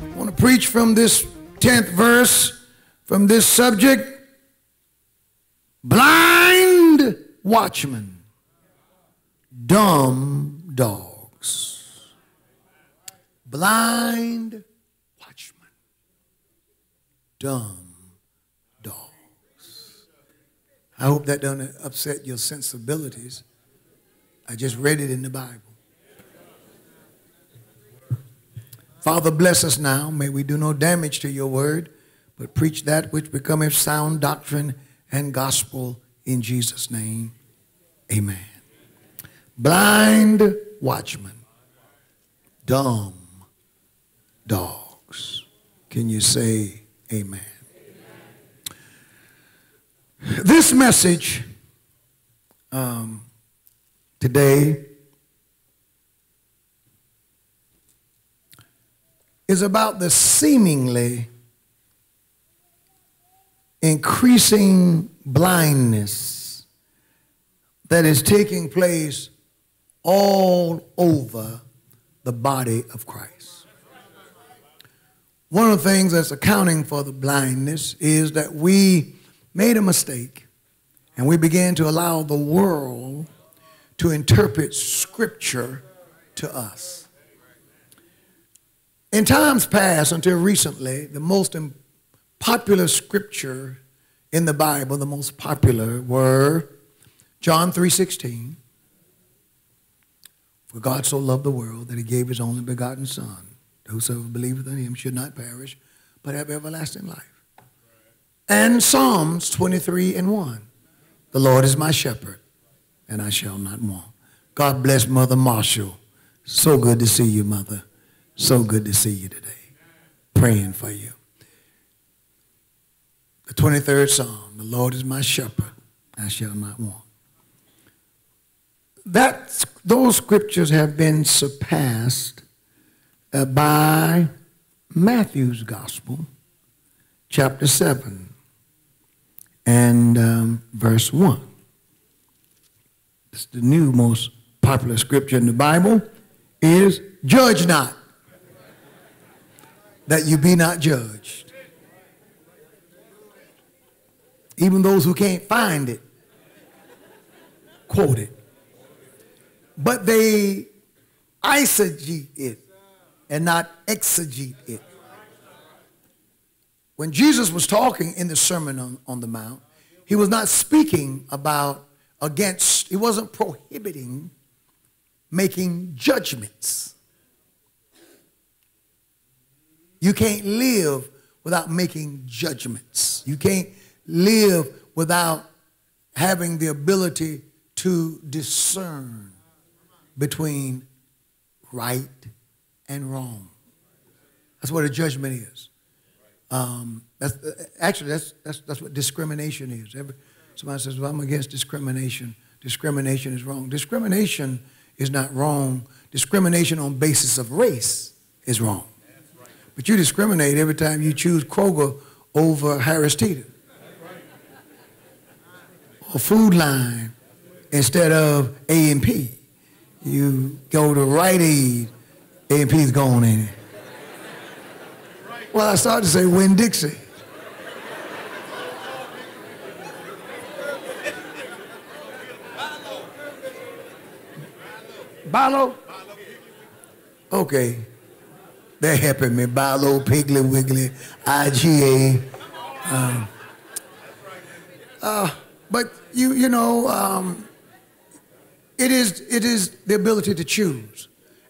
I want to preach from this 10th verse from this subject blind watchmen, dumb dogs. Blind watchmen, dumb dogs. I hope that doesn't upset your sensibilities. I just read it in the Bible. Father, bless us now. May we do no damage to your word, but preach that which becometh sound doctrine and gospel in Jesus' name. Amen. Blind watchmen, dumb dogs. Can you say amen? This message um, today is about the seemingly increasing blindness that is taking place all over the body of Christ. One of the things that's accounting for the blindness is that we made a mistake and we began to allow the world to interpret scripture to us. In times past, until recently, the most popular scripture in the Bible, the most popular were John 3.16. For God so loved the world that he gave his only begotten Son. Whosoever believeth in him should not perish, but have everlasting life. And Psalms 23 and 1. The Lord is my shepherd, and I shall not want. God bless Mother Marshall. So good to see you, Mother. So good to see you today. Praying for you. The 23rd Psalm, the Lord is my shepherd, I shall not want. That, those scriptures have been surpassed uh, by Matthew's Gospel, chapter 7 and um, verse 1. It's the new most popular scripture in the Bible is judge not that you be not judged. Even those who can't find it quote it. But they eisegete it and not exegete it. When Jesus was talking in the Sermon on, on the Mount, he was not speaking about against, he wasn't prohibiting making judgments. You can't live without making judgments. You can't live without having the ability to discern between right and wrong. That's what a judgment is. Um, that's, actually, that's, that's, that's what discrimination is. Every, somebody says, well, I'm against discrimination. Discrimination is wrong. Discrimination is not wrong. Discrimination on basis of race is wrong. But you discriminate every time you choose Kroger over Harris Teeter. Or Food Lion instead of A&P. You go to Rite Aid, A&P's gone in it. Well, I started to say Winn-Dixie. Bi-Lo? Okay. They're helping me. Bi-Lo, Piggly Wiggly, IGA. Um, uh, but you, you know, um, it is, it is the ability to choose.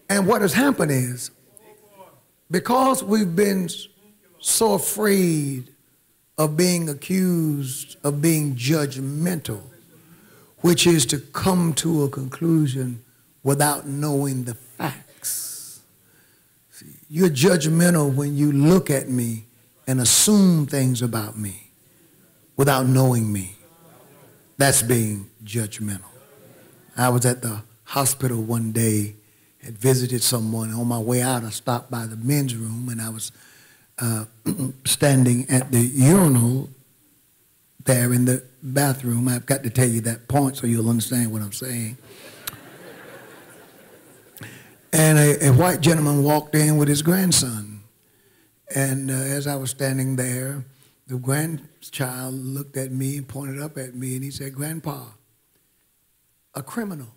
And what has happened is, because we've been so afraid of being accused of being judgmental, which is to come to a conclusion without knowing the facts. See, you're judgmental when you look at me and assume things about me without knowing me. That's being judgmental. I was at the hospital one day had visited someone. On my way out, I stopped by the men's room and I was uh, standing at the urinal there in the bathroom. I've got to tell you that point so you'll understand what I'm saying. And a, a white gentleman walked in with his grandson. And uh, as I was standing there, the grandchild looked at me and pointed up at me and he said, Grandpa, a criminal.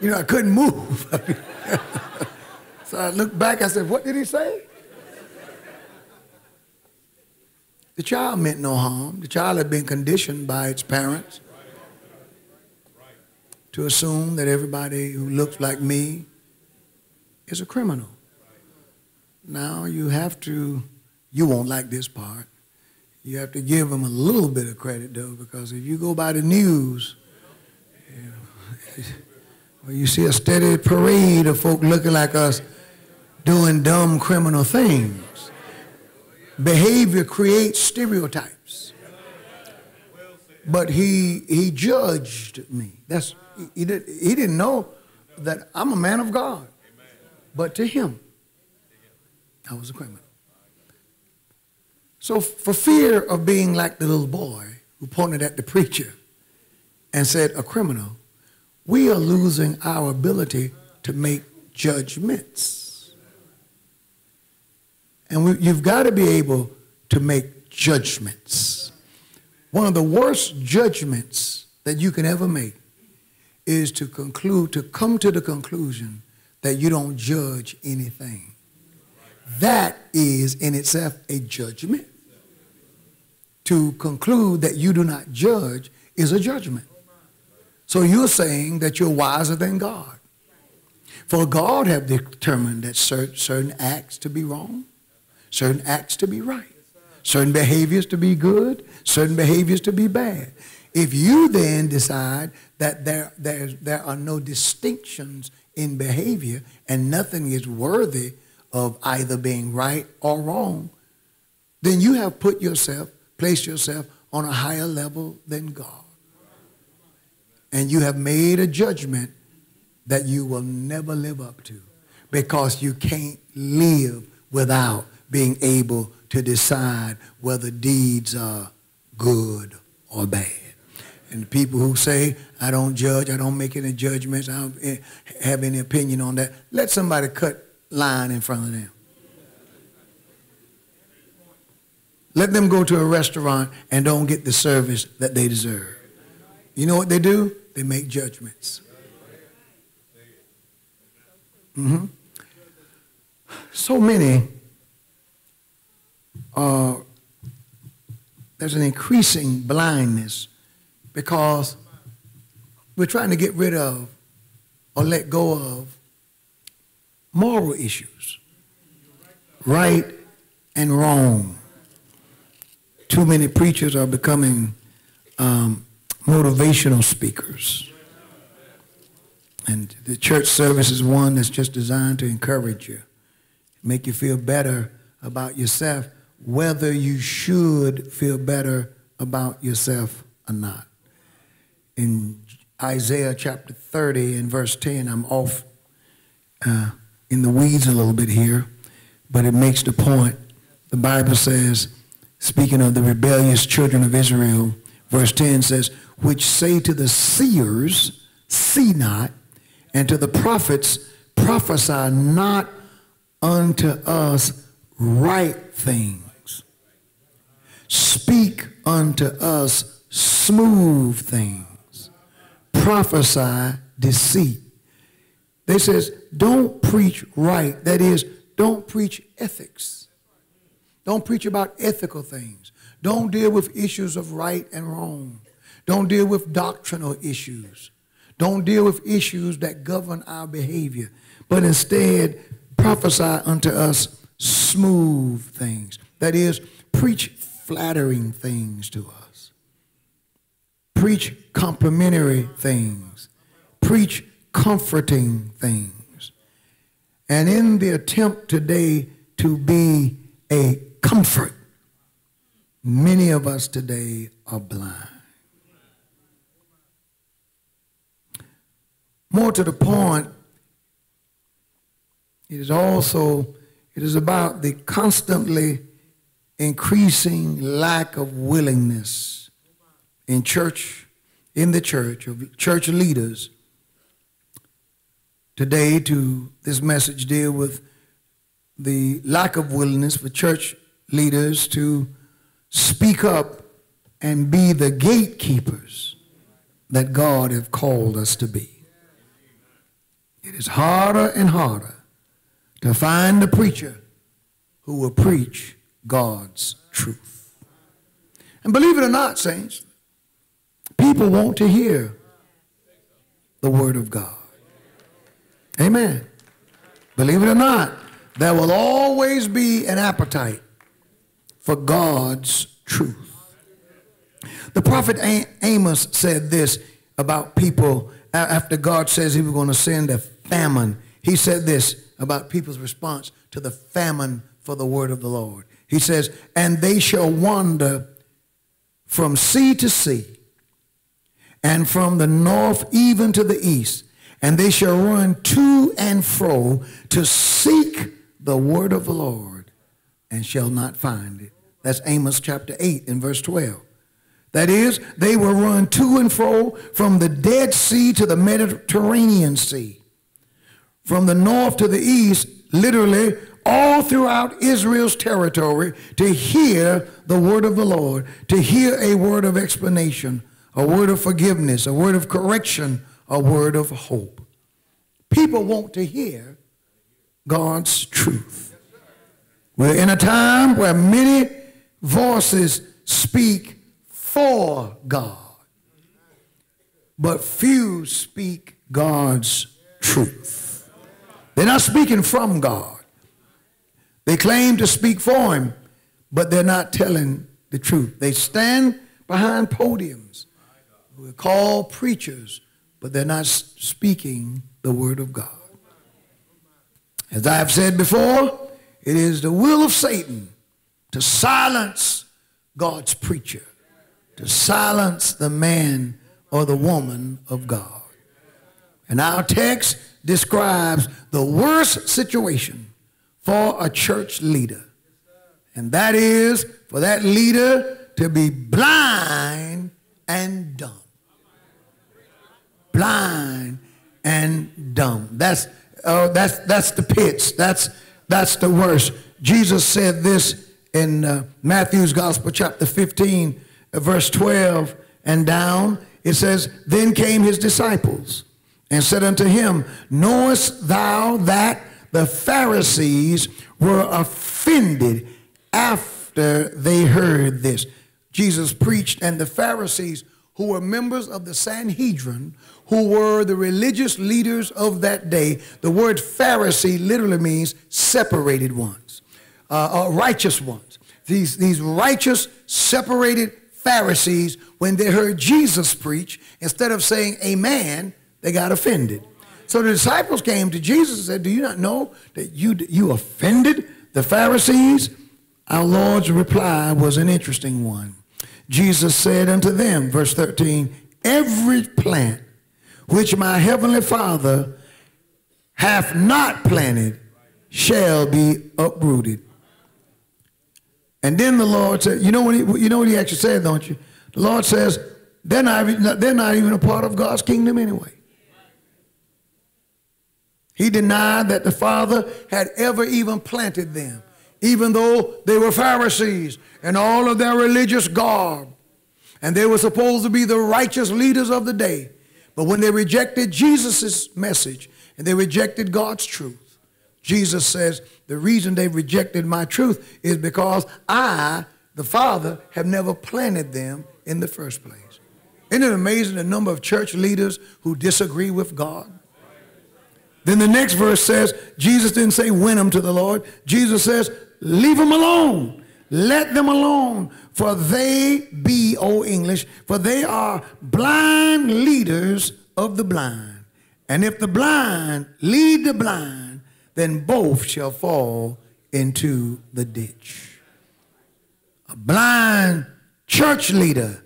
You know, I couldn't move. so I looked back, I said, What did he say? The child meant no harm. The child had been conditioned by its parents to assume that everybody who looks like me is a criminal. Now you have to, you won't like this part. You have to give them a little bit of credit though, because if you go by the news, you, know, you see a steady parade of folk looking like us doing dumb criminal things. Behavior creates stereotypes. But he, he judged me. That's, he, he, did, he didn't know that I'm a man of God. But to him, I was a criminal. So for fear of being like the little boy who pointed at the preacher and said, a criminal, we are losing our ability to make judgments. And we, you've got to be able to make judgments. One of the worst judgments that you can ever make is to conclude, to come to the conclusion that you don't judge anything. That is in itself a judgment. To conclude that you do not judge is a judgment. So you're saying that you're wiser than God. For God have determined that certain acts to be wrong, certain acts to be right, certain behaviors to be good, certain behaviors to be bad. If you then decide that there, there, there are no distinctions in behavior and nothing is worthy of either being right or wrong, then you have put yourself, placed yourself on a higher level than God. And you have made a judgment that you will never live up to because you can't live without being able to decide whether deeds are good or bad. And people who say, I don't judge, I don't make any judgments, I don't eh, have any opinion on that, let somebody cut line in front of them. Let them go to a restaurant and don't get the service that they deserve. You know what they do? They make judgments. Mm-hmm. So many, uh, there's an increasing blindness because we're trying to get rid of or let go of moral issues, right and wrong. Too many preachers are becoming um, motivational speakers. And the church service is one that's just designed to encourage you, make you feel better about yourself, whether you should feel better about yourself or not in Isaiah chapter 30 and verse 10. I'm off uh, in the weeds a little bit here, but it makes the point. The Bible says, speaking of the rebellious children of Israel, verse 10 says, which say to the seers, see not, and to the prophets, prophesy not unto us right things. Speak unto us smooth things prophesy deceit. They says, don't preach right. That is, don't preach ethics. Don't preach about ethical things. Don't deal with issues of right and wrong. Don't deal with doctrinal issues. Don't deal with issues that govern our behavior. But instead, prophesy unto us smooth things. That is, preach flattering things to us. Preach complimentary things. Preach comforting things. And in the attempt today to be a comfort, many of us today are blind. More to the point, it is also, it is about the constantly increasing lack of willingness in church, in the church, of church leaders today to this message deal with the lack of willingness for church leaders to speak up and be the gatekeepers that God have called us to be. It is harder and harder to find the preacher who will preach God's truth. And believe it or not, saints, people want to hear the word of God. Amen. Believe it or not, there will always be an appetite for God's truth. The prophet Amos said this about people after God says he was going to send a famine. He said this about people's response to the famine for the word of the Lord. He says, and they shall wander from sea to sea and from the north even to the east and they shall run to and fro to seek the word of the Lord and shall not find it. That's Amos chapter 8 and verse 12. That is, they will run to and fro from the Dead Sea to the Mediterranean Sea, from the north to the east, literally all throughout Israel's territory to hear the word of the Lord, to hear a word of explanation, a word of forgiveness, a word of correction, a word of hope. People want to hear God's truth. We're in a time where many voices speak for God, but few speak God's truth. They're not speaking from God. They claim to speak for him, but they're not telling the truth. They stand behind podiums. We're called preachers, but they're not speaking the word of God. As I have said before, it is the will of Satan to silence God's preacher, to silence the man or the woman of God. And our text describes the worst situation for a church leader. And that is for that leader to be blind and dumb blind and dumb. That's, uh, that's, that's the pits. That's, that's the worst. Jesus said this in uh, Matthew's Gospel, chapter 15, uh, verse 12 and down. It says, Then came his disciples and said unto him, Knowest thou that the Pharisees were offended after they heard this? Jesus preached, and the Pharisees, who were members of the Sanhedrin, who were the religious leaders of that day. The word Pharisee literally means separated ones, uh, uh, righteous ones. These, these righteous, separated Pharisees, when they heard Jesus preach, instead of saying amen, they got offended. So the disciples came to Jesus and said, do you not know that you, you offended the Pharisees? Our Lord's reply was an interesting one. Jesus said unto them, verse 13, every plant which my heavenly Father hath not planted shall be uprooted. And then the Lord said, you know what he, you know what he actually said, don't you? The Lord says, they're not, they're not even a part of God's kingdom anyway. He denied that the Father had ever even planted them, even though they were Pharisees and all of their religious garb. And they were supposed to be the righteous leaders of the day. But when they rejected Jesus' message and they rejected God's truth, Jesus says, the reason they rejected my truth is because I, the Father, have never planted them in the first place. Isn't it amazing the number of church leaders who disagree with God? Then the next verse says, Jesus didn't say win them to the Lord. Jesus says, leave them alone. Let them alone, for they be, O English, for they are blind leaders of the blind. And if the blind lead the blind, then both shall fall into the ditch. A blind church leader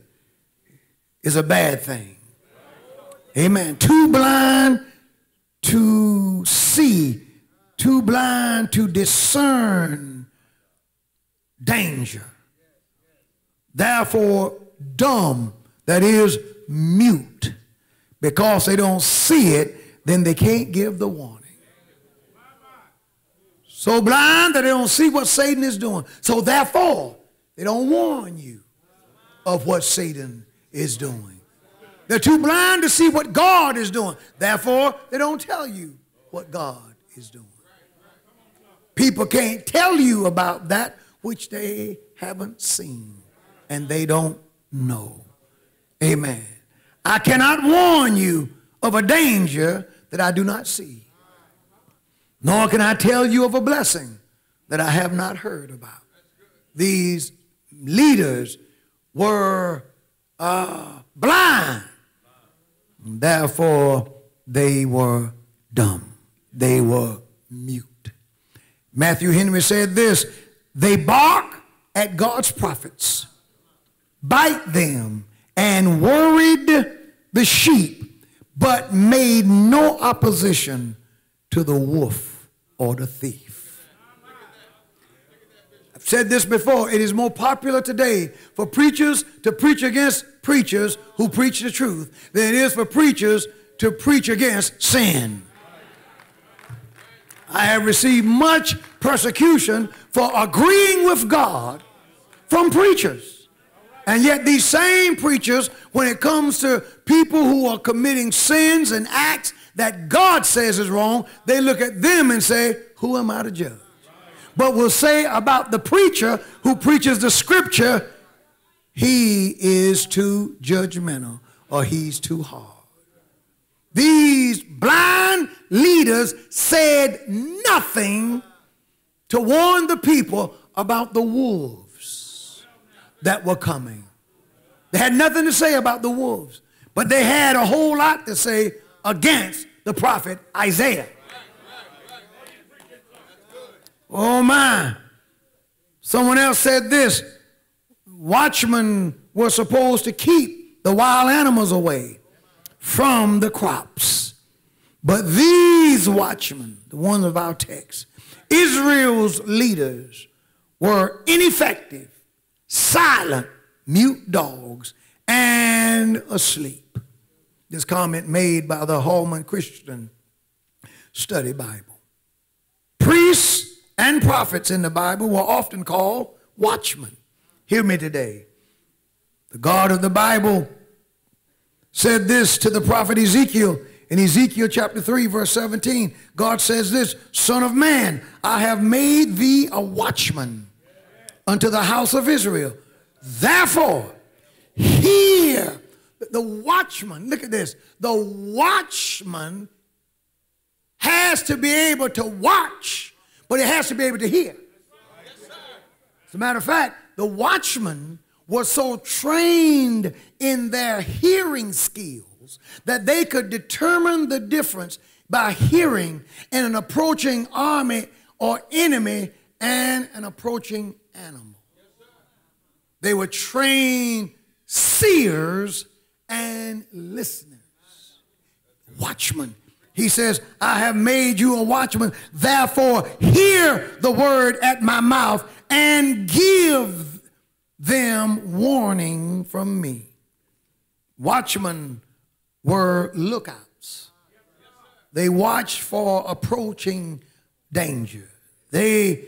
is a bad thing. Amen. Too blind to see, too blind to discern danger. Therefore, dumb, that is mute. Because they don't see it, then they can't give the warning. So blind that they don't see what Satan is doing. So therefore, they don't warn you of what Satan is doing. They're too blind to see what God is doing. Therefore, they don't tell you what God is doing. People can't tell you about that which they haven't seen and they don't know. Amen. I cannot warn you of a danger that I do not see, nor can I tell you of a blessing that I have not heard about. These leaders were uh, blind, therefore they were dumb. They were mute. Matthew Henry said this they bark at God's prophets, bite them, and worried the sheep, but made no opposition to the wolf or the thief. I've said this before. It is more popular today for preachers to preach against preachers who preach the truth than it is for preachers to preach against sin. I have received much persecution for agreeing with God from preachers. And yet these same preachers, when it comes to people who are committing sins and acts that God says is wrong, they look at them and say, who am I to judge? But will say about the preacher who preaches the scripture, he is too judgmental or he's too hard. These blind leaders said nothing to warn the people about the wolves that were coming. They had nothing to say about the wolves, but they had a whole lot to say against the prophet Isaiah. Oh my. Someone else said this watchmen were supposed to keep the wild animals away from the crops. But these watchmen, the ones of our text, Israel's leaders were ineffective, silent, mute dogs, and asleep. This comment made by the Holman Christian Study Bible. Priests and prophets in the Bible were often called watchmen. Hear me today. The God of the Bible said this to the prophet Ezekiel in Ezekiel chapter 3, verse 17. God says this Son of man, I have made thee a watchman unto the house of Israel. Therefore, hear the watchman. Look at this. The watchman has to be able to watch, but it has to be able to hear. As a matter of fact, the watchmen were so trained in their hearing skills that they could determine the difference by hearing in an approaching army or enemy and an approaching animal. They were trained seers and listeners. Watchmen. He says, I have made you a watchman. Therefore, hear the word at my mouth and give them warning from me. Watchmen were lookouts. They watched for approaching danger. They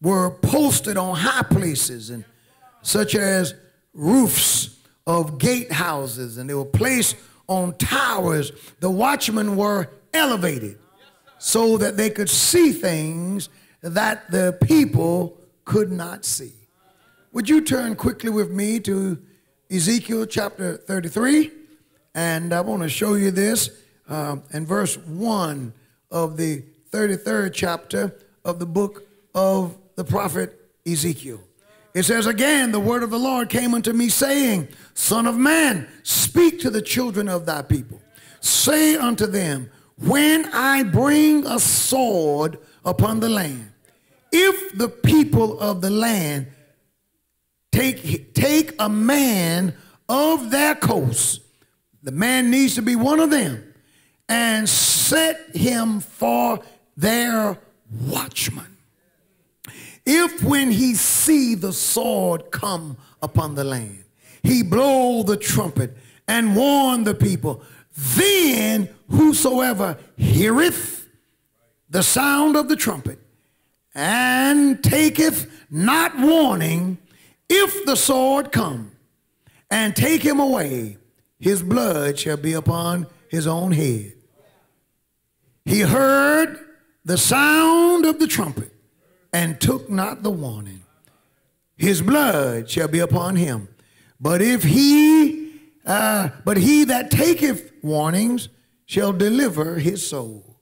were posted on high places and such as roofs of gatehouses and they were placed on towers. The watchmen were elevated so that they could see things that the people could not see. Would you turn quickly with me to Ezekiel chapter 33? And I want to show you this uh, in verse 1 of the 33rd chapter of the book of the prophet Ezekiel. It says, Again, the word of the Lord came unto me, saying, Son of man, speak to the children of thy people. Say unto them, When I bring a sword upon the land, if the people of the land take, take a man of their coast, the man needs to be one of them, and set him for their watchman. If when he see the sword come upon the land, he blow the trumpet and warn the people, then whosoever heareth the sound of the trumpet and taketh not warning, if the sword come and take him away, his blood shall be upon his own head. He heard the sound of the trumpet and took not the warning. His blood shall be upon him. But if he, uh, but he that taketh warnings shall deliver his soul.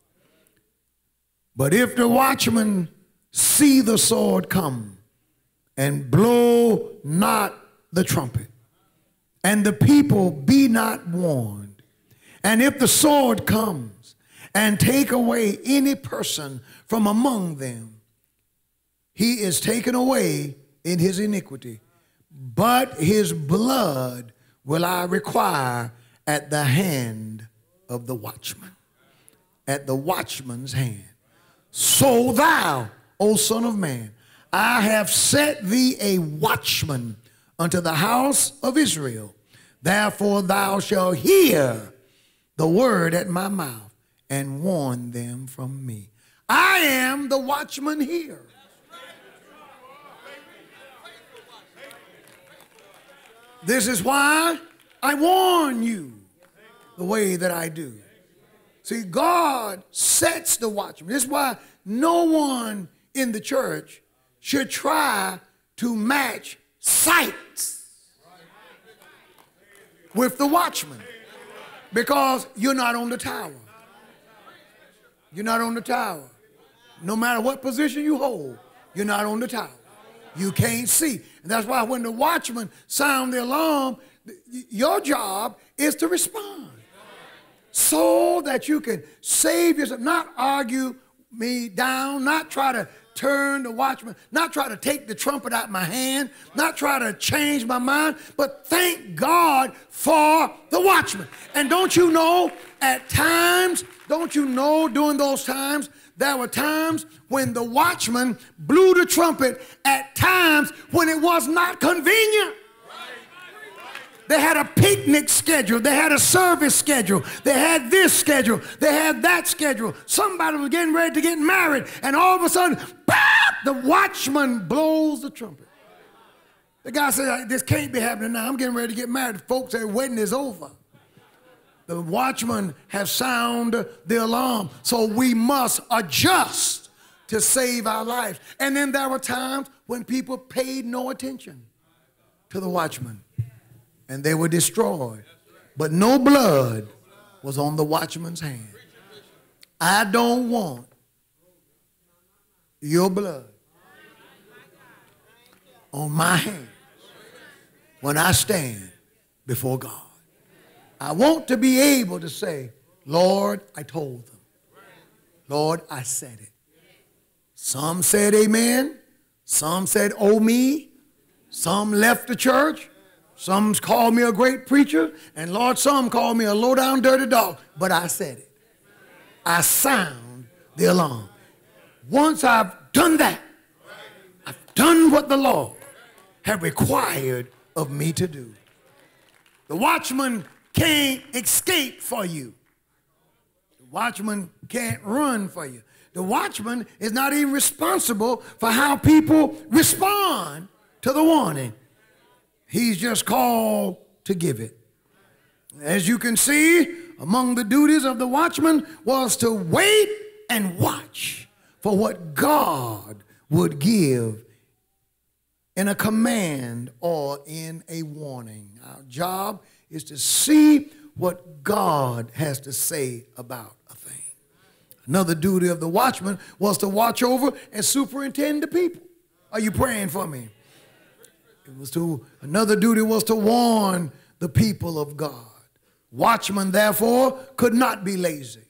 But if the watchman see the sword come and blow not the trumpet, and the people be not warned, and if the sword comes and take away any person from among them, he is taken away in his iniquity, but his blood will I require at the hand of the watchman, at the watchman's hand. So thou, O Son of Man, I have set thee a watchman unto the house of Israel. Therefore thou shalt hear the word at my mouth and warn them from me. I am the watchman here. This is why I warn you the way that I do. See, God sets the watchman. This is why no one in the church should try to match sights with the watchman because you're not on the tower. You're not on the tower. No matter what position you hold, you're not on the tower. You can't see. And that's why when the watchman sound the alarm, your job is to respond so that you can save yourself, not argue me down, not try to turn the watchman, not try to take the trumpet out my hand, not try to change my mind, but thank God for the watchman. And don't you know, at times, don't you know during those times, there were times when the watchman blew the trumpet at times when it was not convenient. They had a picnic schedule. They had a service schedule. They had this schedule. They had that schedule. Somebody was getting ready to get married, and all of a sudden, bam, the watchman blows the trumpet. The guy said, This can't be happening now. I'm getting ready to get married. Folks, their wedding is over. The watchman has sounded the alarm. So we must adjust to save our lives. And then there were times when people paid no attention to the watchman and they were destroyed. But no blood was on the watchman's hand. I don't want your blood on my hands when I stand before God. I want to be able to say, Lord, I told them. Lord, I said it. Some said amen. Some said, oh me. Some left the church. Some called me a great preacher, and Lord, some called me a low down dirty dog, but I said it. I sound the alarm. Once I've done that, I've done what the Lord had required of me to do. The watchman can't escape for you. The watchman can't run for you. The watchman is not even responsible for how people respond to the warning. He's just called to give it. As you can see, among the duties of the watchman was to wait and watch for what God would give in a command or in a warning. Our job is to see what God has to say about a thing. Another duty of the watchman was to watch over and superintend the people. Are you praying for me? It was to another duty was to warn the people of God. Watchmen, therefore, could not be lazy.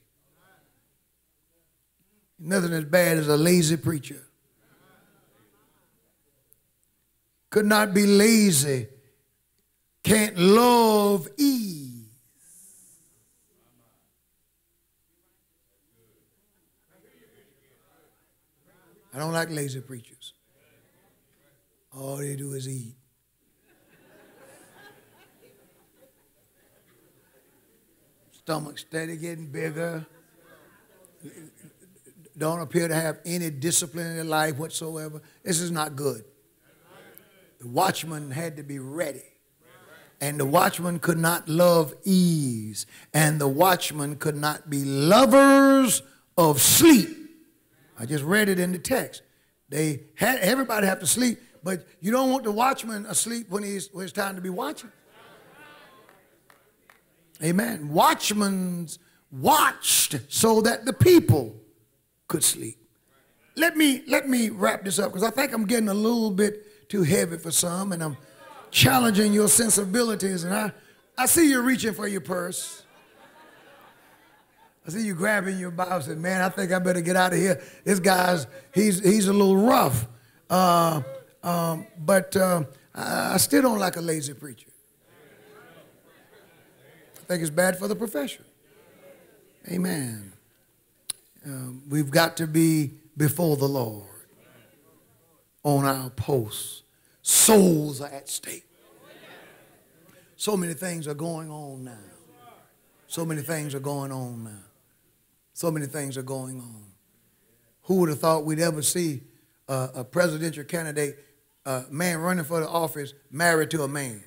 Nothing as bad as a lazy preacher. Could not be lazy. Can't love ease. I don't like lazy preachers. All they do is eat. Stomach steady getting bigger. Don't appear to have any discipline in their life whatsoever. This is not good. The watchman had to be ready. And the watchman could not love ease. And the watchman could not be lovers of sleep. I just read it in the text. They had everybody have to sleep, but you don't want the watchman asleep when, he's, when it's time to be watching. Amen. Watchmen watched so that the people could sleep. Let me let me wrap this up because I think I'm getting a little bit too heavy for some, and I'm challenging your sensibilities. And I, I see you reaching for your purse. I see you grabbing your Bible and man, I think I better get out of here. This guy's, he's, he's a little rough. Uh, um, but uh, I still don't like a lazy preacher. I think it's bad for the profession. Amen. Um, we've got to be before the Lord on our posts. Souls are at stake. So many things are going on now. So many things are going on now. So many things are going on. Who would have thought we'd ever see a, a presidential candidate, a man running for the office, married to a man?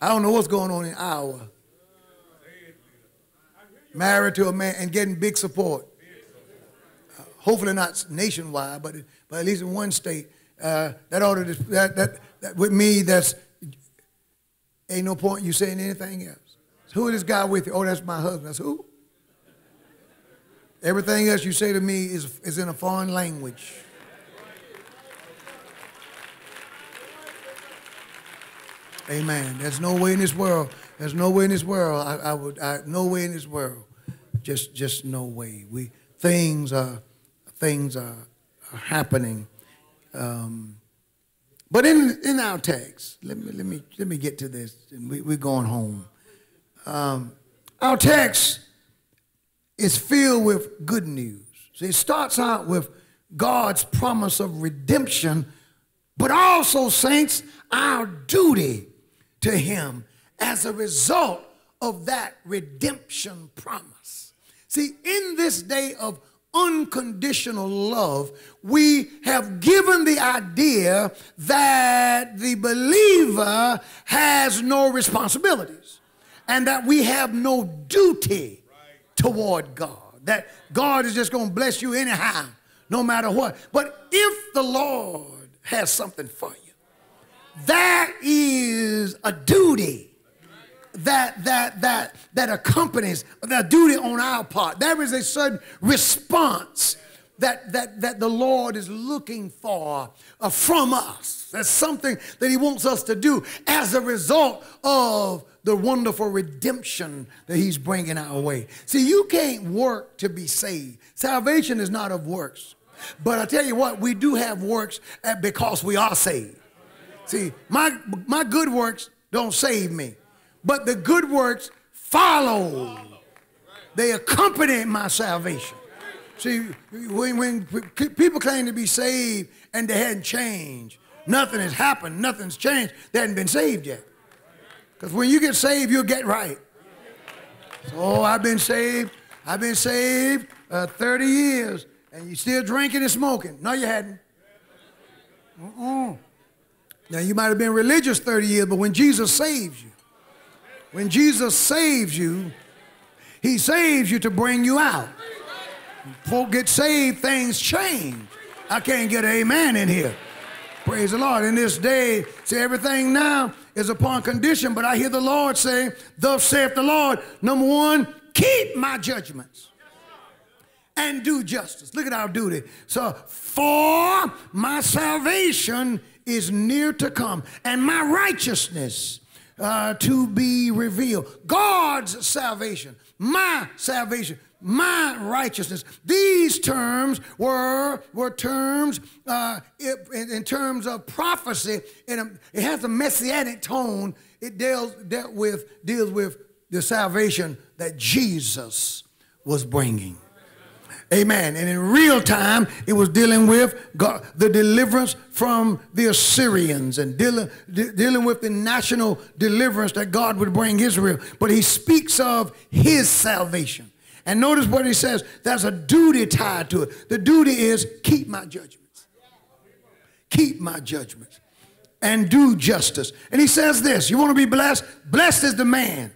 I don't know what's going on in Iowa. Married to a man and getting big support. Uh, hopefully not nationwide, but, but at least in one state. Uh, that ought to, that, that, that, with me, that's Ain't no point you saying anything else. Who is this guy with you? Oh, that's my husband. That's who? Everything else you say to me is, is in a foreign language. Amen. There's no way in this world. There's no way in this world. I, I would. I, no way in this world. Just, just no way. We things are, things are, are happening. Um, but in, in our text, let me, let, me, let me get to this. We, we're going home. Um, our text is filled with good news. So it starts out with God's promise of redemption, but also, saints, our duty to Him as a result of that redemption promise. See, in this day of unconditional love, we have given the idea that the believer has no responsibilities and that we have no duty toward God. That God is just going to bless you anyhow, no matter what. But if the Lord has something for you, that is a duty that that that that accompanies the duty on our part. There is a certain response that that that the Lord is looking for uh, from us. That's something that He wants us to do as a result of the wonderful redemption that He's bringing our way. See, you can't work to be saved. Salvation is not of works. But I tell you what, we do have works because we are saved. See, my my good works don't save me but the good works follow. They accompany my salvation. See, when, when people claim to be saved and they hadn't changed, nothing has happened, nothing's changed, they hadn't been saved yet. Because when you get saved, you'll get right. So I've been saved, I've been saved uh, 30 years, and you're still drinking and smoking. No, you hadn't. Uh-uh. Now, you might have been religious 30 years, but when Jesus saves you, when Jesus saves you, he saves you to bring you out. Folk get saved, things change. I can't get an amen in here. Praise the Lord. In this day, see, everything now is upon condition, but I hear the Lord say, Thus saith the Lord, number one, keep my judgments and do justice. Look at our duty. So, for my salvation is near to come, and my righteousness uh, to be revealed. God's salvation, my salvation, my righteousness. These terms were, were terms uh, in, in, terms of prophecy. And it has a messianic tone. It deals, dealt with, deals with the salvation that Jesus was bringing. Amen. And in real time, it was dealing with God, the deliverance from the Assyrians and dealing, de dealing with the national deliverance that God would bring Israel. But he speaks of his salvation. And notice what he says there's a duty tied to it. The duty is keep my judgments, keep my judgments, and do justice. And he says this you want to be blessed? Blessed is the man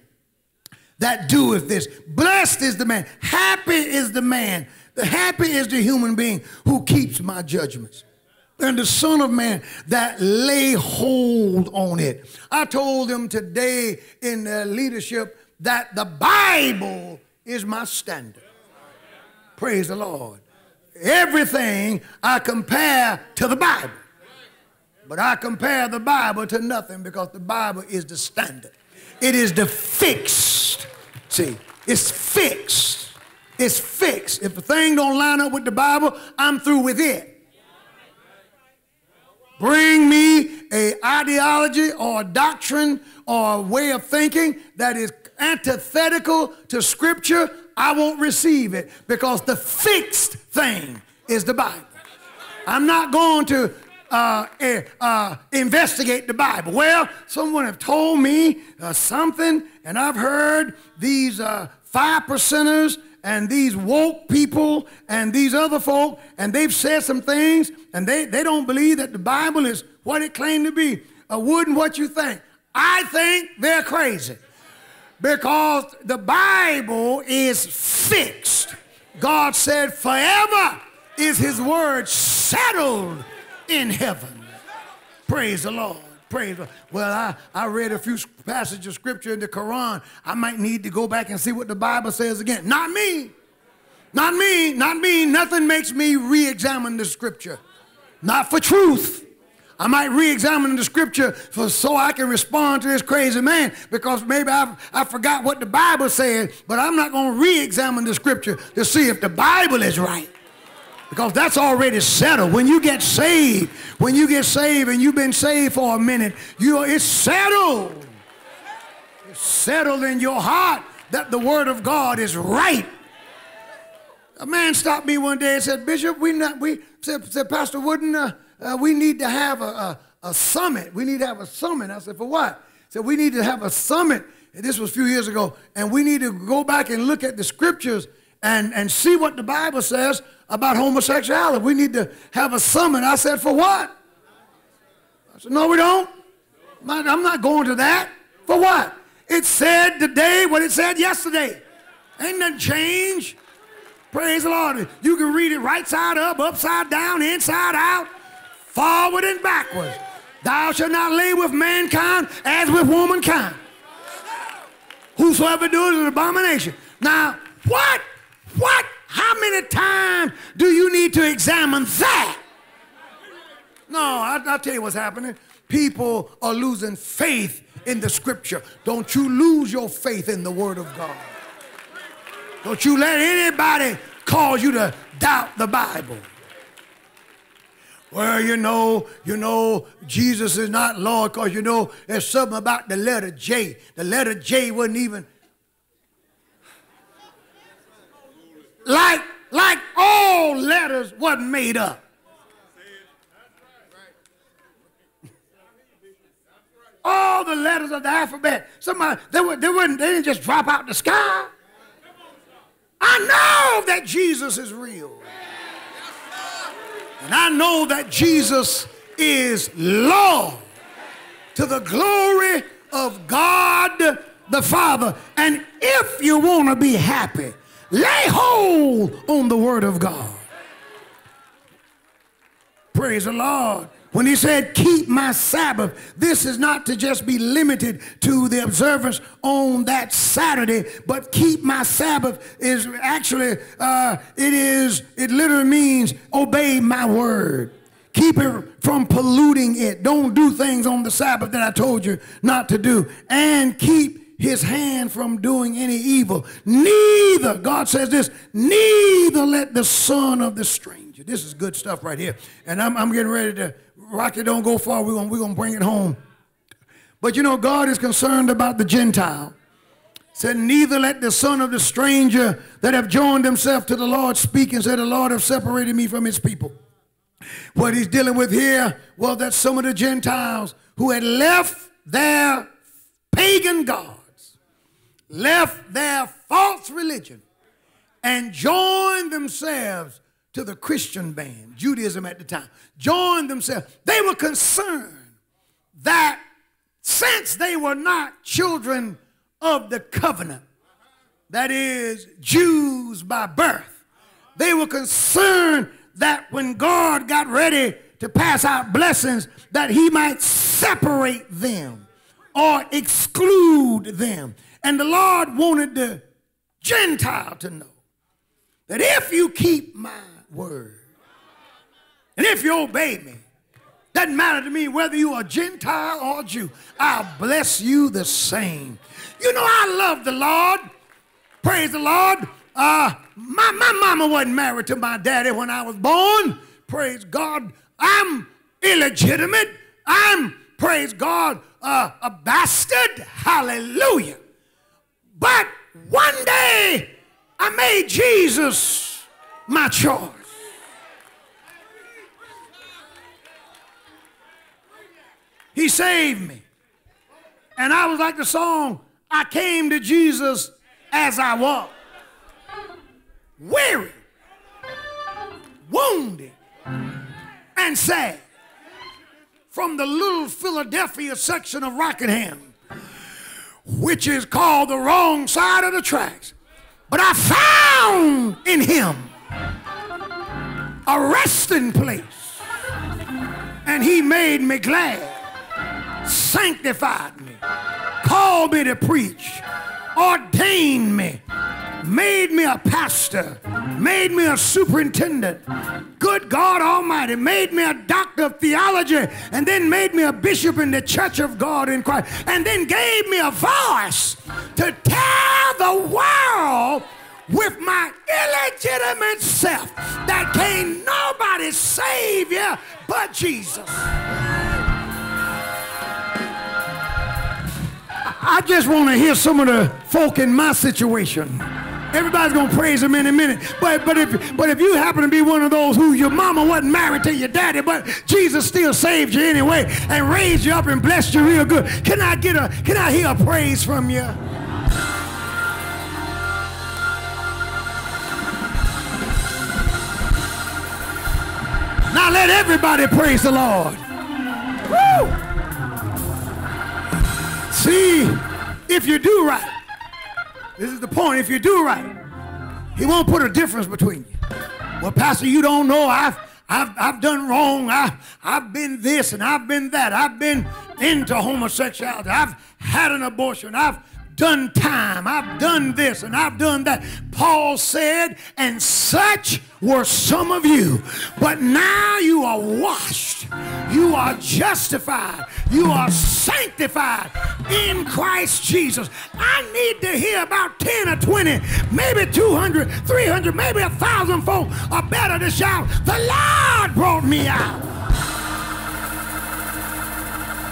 that doeth this. Blessed is the man. Happy is the man the happy is the human being who keeps my judgments. And the Son of Man that lay hold on it. I told them today in their leadership that the Bible is my standard. Praise the Lord. Everything I compare to the Bible. But I compare the Bible to nothing because the Bible is the standard. It is the fixed. See, it's fixed it's fixed. If a thing don't line up with the Bible, I'm through with it. Bring me a ideology or a doctrine or a way of thinking that is antithetical to Scripture, I won't receive it because the fixed thing is the Bible. I'm not going to uh, eh, uh, investigate the Bible. Well, someone have told me uh, something, and I've heard these uh, five percenters and these woke people and these other folk, and they've said some things, and they, they don't believe that the Bible is what it claimed to be. Uh, wouldn't what you think. I think they're crazy because the Bible is fixed. God said, forever is his word settled in heaven. Praise the Lord. Praise God. Well, I, I read a few passages of scripture in the Quran. I might need to go back and see what the Bible says again. Not me. Not me. Not me. Nothing makes me re-examine the scripture. Not for truth. I might re-examine the scripture for, so I can respond to this crazy man because maybe I, I forgot what the Bible said, but I'm not going to re-examine the scripture to see if the Bible is right because that's already settled. When you get saved, when you get saved and you've been saved for a minute, you it's settled. It's settled in your heart that the word of God is right. A man stopped me one day and said, Bishop, we not we said, said Pastor Wooden, uh, uh, we need to have a, a, a, summit. We need to have a summit. I said, for what? He said, we need to have a summit. And this was a few years ago, and we need to go back and look at the scriptures and, and see what the Bible says about homosexuality. We need to have a summit. I said, for what? I said, no, we don't. I'm not going to that. For what? It said today what it said yesterday. Ain't nothing changed. Praise the Lord. You can read it right side up, upside down, inside out, forward and backwards. Thou shalt not lay with mankind as with womankind. Whosoever does an abomination. Now, what what? How many times do you need to examine that? No, I, will tell you what's happening. People are losing faith in the scripture. Don't you lose your faith in the word of God. Don't you let anybody cause you to doubt the Bible. Well, you know, you know, Jesus is not Lord because you know there's something about the letter J. The letter J wasn't even like, like all letters wasn't made up. All the letters of the alphabet. Somebody, they, were, they, wouldn't, they didn't just drop out the sky. I know that Jesus is real. And I know that Jesus is Lord to the glory of God the Father. And if you want to be happy, Lay hold on the word of God. Praise the Lord. When he said, keep my Sabbath, this is not to just be limited to the observance on that Saturday, but keep my Sabbath is actually, uh, it is, it literally means obey my word. Keep it from polluting it. Don't do things on the Sabbath that I told you not to do. And keep his hand from doing any evil. Neither, God says this, neither let the son of the stranger. This is good stuff right here. And I'm, I'm getting ready to, Rocky, don't go far. We're going we're gonna bring it home. But you know, God is concerned about the Gentile. Said, neither let the son of the stranger that have joined himself to the Lord speak and said, the Lord have separated me from his people. What he's dealing with here was that some of the Gentiles who had left their pagan gods, left their false religion, and joined themselves to the Christian band, Judaism at the time, joined themselves. They were concerned that since they were not children of the covenant, that is, Jews by birth, they were concerned that when God got ready to pass out blessings, that he might separate them or exclude them. And the Lord wanted the Gentile to know that if you keep my word and if you obey me, doesn't matter to me whether you are Gentile or Jew, I'll bless you the same. You know, I love the Lord. Praise the Lord. Uh, my, my mama wasn't married to my daddy when I was born. Praise God. I'm illegitimate. I'm, praise God, uh, a bastard. Hallelujah. But one day I made Jesus my choice. He saved me. And I was like the song, I came to Jesus as I was weary, wounded, and sad from the little Philadelphia section of Rockingham, which is called the wrong side of the tracks. But I found in him a resting place, and he made me glad, sanctified me, called me to preach, ordained me, made me a pastor, made me a superintendent. Good God Almighty, made me a doctor of theology, and then made me a bishop in the church of God in Christ, and then gave me a voice to tell the world with my illegitimate self that can't nobody save you but Jesus. I just want to hear some of the folk in my situation. Everybody's gonna praise him in a minute. But but if but if you happen to be one of those who your mama wasn't married to your daddy, but Jesus still saved you anyway and raised you up and blessed you real good. Can I get a can I hear a praise from you? Now let everybody praise the Lord. Woo! See, if you do right, this is the point. If you do right, he won't put a difference between you. Well, Pastor, you don't know. I've I've, I've done wrong. I, I've been this and I've been that. I've been into homosexuality. I've had an abortion. I've done time. I've done this and I've done that. Paul said, and such were some of you. But now you are washed. You are justified. You are sanctified in Christ Jesus. I need to hear about 10 or 20, maybe 200, 300, maybe a thousand folk are better to shout, the Lord brought me out.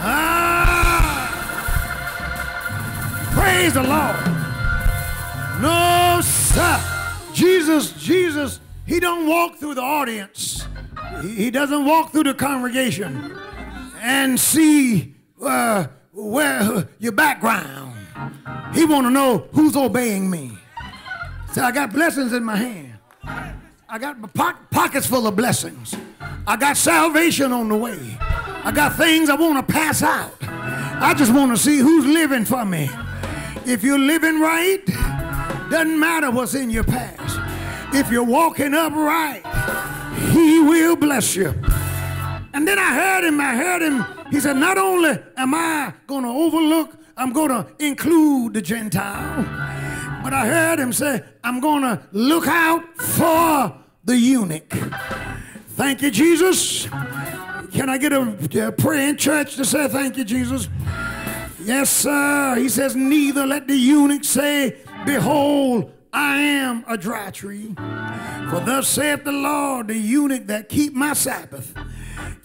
Ah. Praise the Lord. No, sir. Jesus, Jesus, he don't walk through the audience. He, doesn't walk through the congregation and see uh, where your background. He want to know who's obeying me. So I got blessings in my hand. I got po pockets full of blessings. I got salvation on the way. I got things I want to pass out. I just want to see who's living for me. If you're living right, doesn't matter what's in your past. If you're walking upright, he will bless you. And then I heard him, I heard him. He said, Not only am I going to overlook, I'm going to include the Gentile, but I heard him say, I'm going to look out for the eunuch. Thank you, Jesus. Can I get a, a prayer in church to say thank you, Jesus? Yes, sir. He says, Neither let the eunuch say, Behold, I am a dry tree. For thus saith the Lord, the eunuch that keep my Sabbath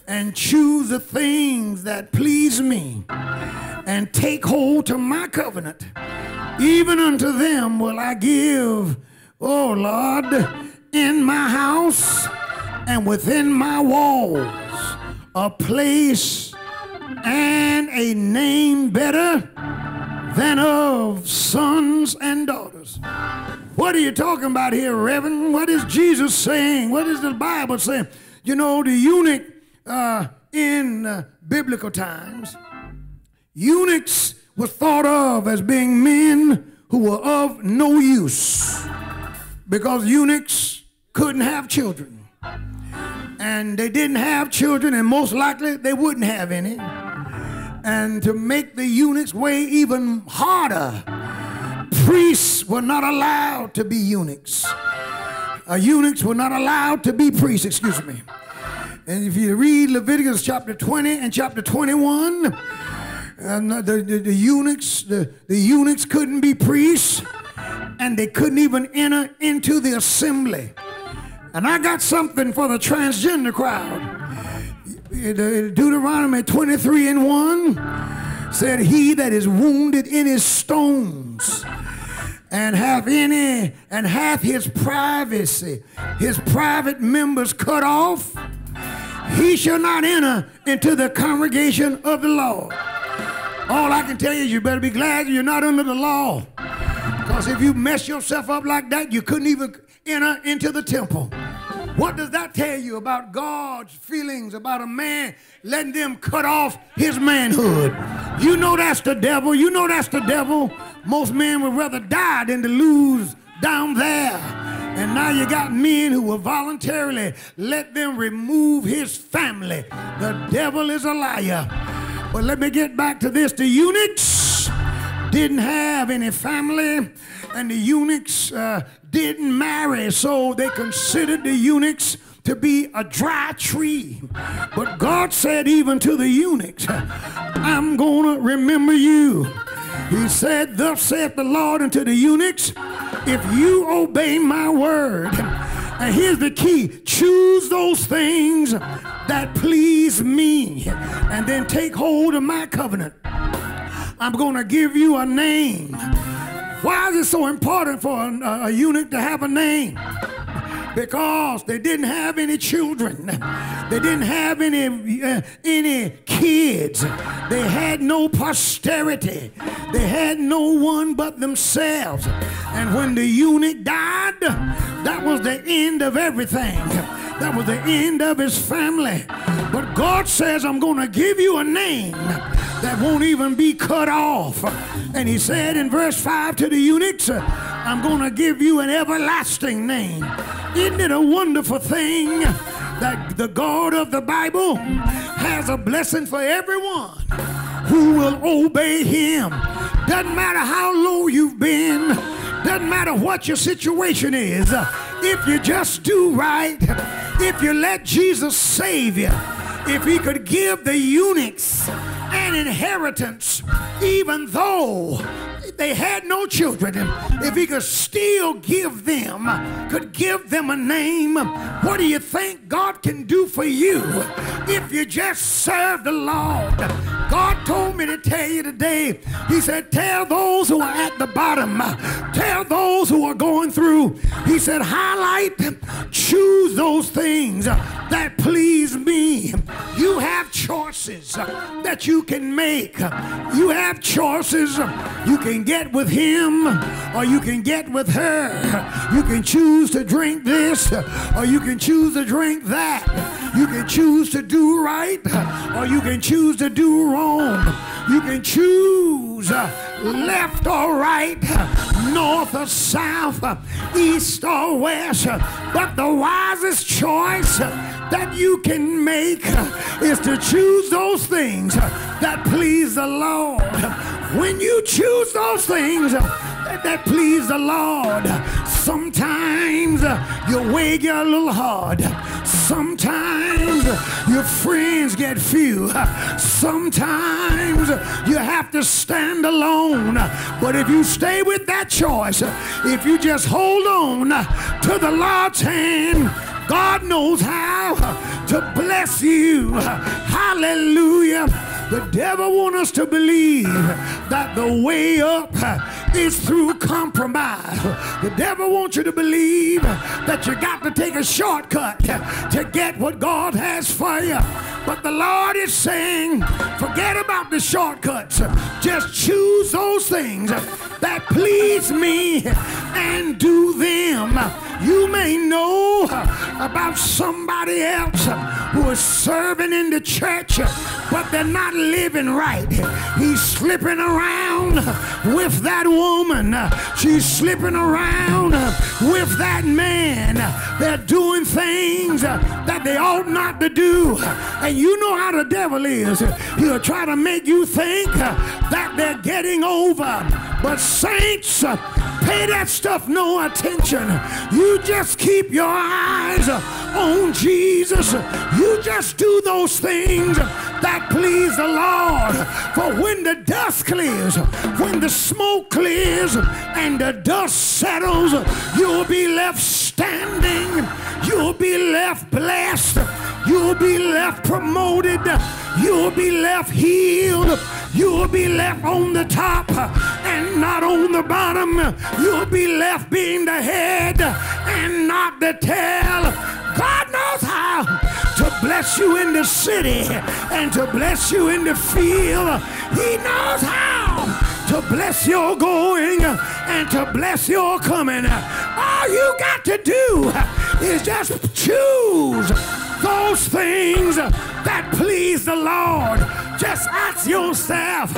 and choose the things that please me and take hold to my covenant even unto them will I give, O Lord, in my house and within my walls, a place and a name better than of sons and daughters. What are you talking about here, Reverend? What is Jesus saying? What is the Bible saying? You know, the eunuch uh, in uh, biblical times, eunuchs were thought of as being men who were of no use because eunuchs couldn't have children. And they didn't have children, and most likely they wouldn't have any. And to make the eunuchs way even harder, priests were not allowed to be eunuchs. Uh, eunuchs were not allowed to be priests, excuse me. And if you read Leviticus chapter 20 and chapter 21, and the, the, the eunuchs, the, the eunuchs couldn't be priests, and they couldn't even enter into the assembly. And I got something for the transgender crowd. Uh, Deuteronomy 23 and 1 said, He that is wounded in his stones and have any and hath his privacy, his private members cut off, he shall not enter into the congregation of the Lord. All I can tell you is you better be glad you're not under the law. Because if you mess yourself up like that, you couldn't even enter into the temple. What does that tell you about God's feelings about a man letting them cut off his manhood? You know that's the devil. You know that's the devil. Most men would rather die than to lose down there. And now you got men who will voluntarily let them remove his family. The devil is a liar. But let me get back to this. The eunuchs didn't have any family, and the eunuchs uh, didn't marry, so they considered the eunuchs to be a dry tree. But God said, even to the eunuchs, I'm going to remember you. He said, Thus saith the Lord unto the eunuchs, if you obey my word, and here's the key choose those things that please me, and then take hold of my covenant. I'm going to give you a name. Why is it so important for a, a eunuch to have a name? because they didn't have any children. They didn't have any, uh, any kids. They had no posterity. They had no one but themselves. And when the eunuch died, that was the end of everything. That was the end of his family. But God says, I'm going to give you a name that won't even be cut off. And he said in verse 5 to the eunuchs, I'm going to give you an everlasting name. Isn't it a wonderful thing that the God of the Bible has a blessing for everyone who will obey him? Doesn't matter how low you've been, doesn't matter what your situation is, if you just do right, if you let Jesus save you, if he could give the eunuchs an inheritance, even though they had no children, if he could still give them, could give them a name, what do you think God can do for you if you just serve the Lord? God told me to tell you today, he said, tell those who are at the bottom, tell those who are going through, he said, highlight, choose those things that please me. You have choices that you can make. You have choices. You can get with him or you can get with her. You can choose to drink this or you can choose to drink that. You can choose to do right or you can choose to do wrong. You can choose uh, left or right, north or south, east or west. But the wisest choice that you can make is to choose those things that please the Lord. When you choose those things that please the Lord, sometimes your way a little hard. Sometimes your friends get few. Sometimes you have to stand alone. But if you stay with that choice, if you just hold on to the Lord's hand, God knows how to bless you. Hallelujah. The devil wants us to believe that the way up is through compromise. The devil wants you to believe that you got to take a shortcut to get what God has for you. But the Lord is saying, forget about the shortcuts. Just choose those things that please me and do them. You may know about somebody else who is serving in the church, but they're not living right. He's slipping around with that woman. She's slipping around with that man. They're doing things that they ought not to do. And you know how the devil is. He'll try to make you think that they're getting over. But saints, pay that stuff no attention. You just keep your eyes on Jesus. You just do those things that please the Lord. For when the dust clears, when the smoke clears, and the dust settles, you'll be left standing. You'll be left blessed. You'll be left promoted. You'll be left healed. You'll be left on the top and not on the bottom. You'll be left being the head and not the tail. God knows how to bless you in the city and to bless you in the field. He knows how to bless your going and to bless your coming. All you got to do is just choose those things that please the Lord. Just ask yourself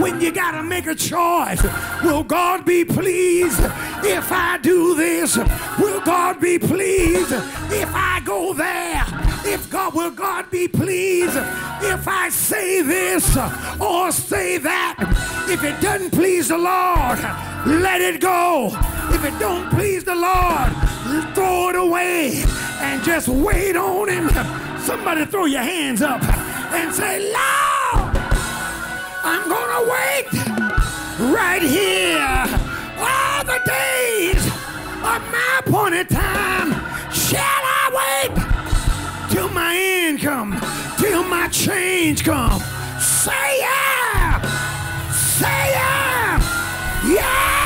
when you got to make a choice will God be pleased if I do this? Will God be pleased if I go there? If God will God be pleased if I say this or say that? If it doesn't please the Lord, let it go. If it don't please the Lord, throw it away and just wait on him. Somebody throw your hands up and say, Lord, I'm gonna wait right here all the days of my appointed time. Shall I wait till my end come, till my change come? Say yeah! Say yeah! Yeah!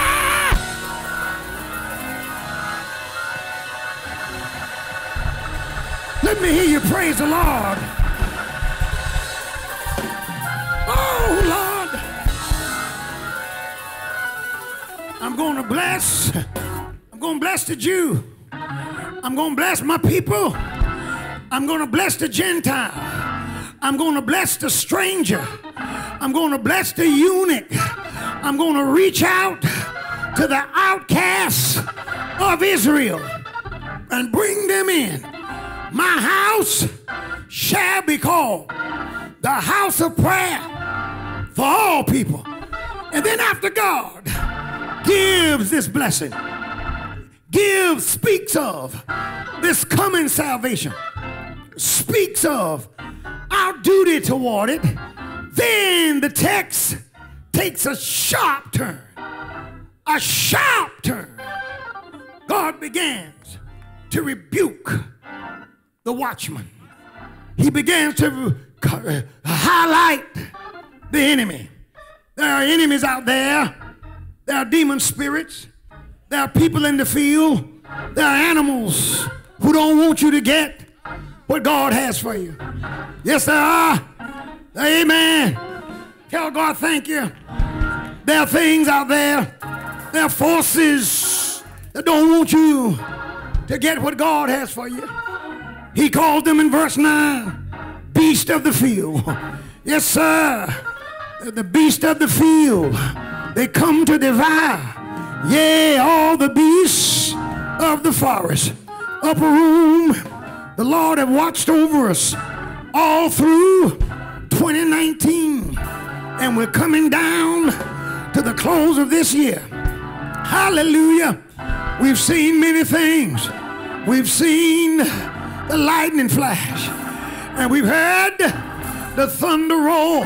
Let me hear you praise the Lord. Oh, Lord. I'm going to bless. I'm going to bless the Jew. I'm going to bless my people. I'm going to bless the Gentile. I'm going to bless the stranger. I'm going to bless the eunuch. I'm going to reach out to the outcasts of Israel and bring them in my house shall be called the house of prayer for all people. And then after God gives this blessing, gives, speaks of this coming salvation, speaks of our duty toward it, then the text takes a sharp turn. A sharp turn. God begins to rebuke the watchman. He begins to uh, highlight the enemy. There are enemies out there. There are demon spirits. There are people in the field. There are animals who don't want you to get what God has for you. Yes, there are. Amen. Tell God thank you. There are things out there. There are forces that don't want you to get what God has for you. He called them in verse 9 beast of the field. Yes, sir. The beast of the field. They come to devour. Yea, all the beasts of the forest. Upper room. The Lord have watched over us all through 2019. And we're coming down to the close of this year. Hallelujah. We've seen many things. We've seen the lightning flash. And we've heard the thunder roll.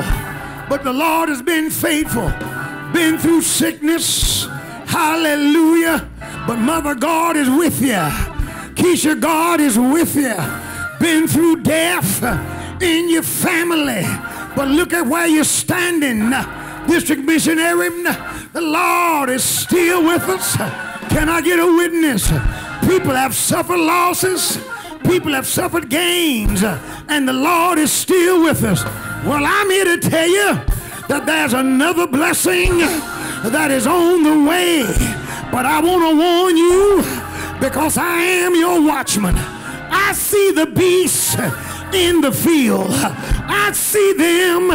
But the Lord has been faithful. Been through sickness. Hallelujah. But Mother God is with you. Keisha God is with you. Been through death in your family. But look at where you're standing district missionary. The Lord is still with us. Can I get a witness? People have suffered losses. People have suffered gains. And the Lord is still with us. Well, I'm here to tell you that there's another blessing that is on the way. But I want to warn you because I am your watchman. I see the beasts in the field. I see them